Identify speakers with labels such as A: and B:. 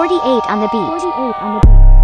A: 48 on the beat. 48 on the beat.